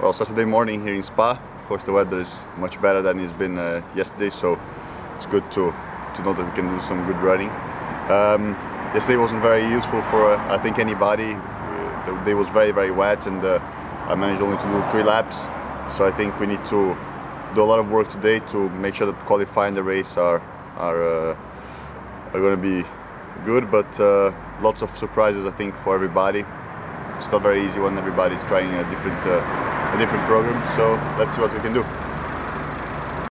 Well, Saturday morning here in Spa. Of course, the weather is much better than it's been uh, yesterday, so it's good to to know that we can do some good running. Um, yesterday wasn't very useful for uh, I think anybody. Uh, the day was very very wet, and uh, I managed only to do three laps. So I think we need to do a lot of work today to make sure that qualifying the race are are uh, are going to be good, but lots of surprises I think for everybody. It's not very easy when everybody's trying a different a different program. So let's see what we can do.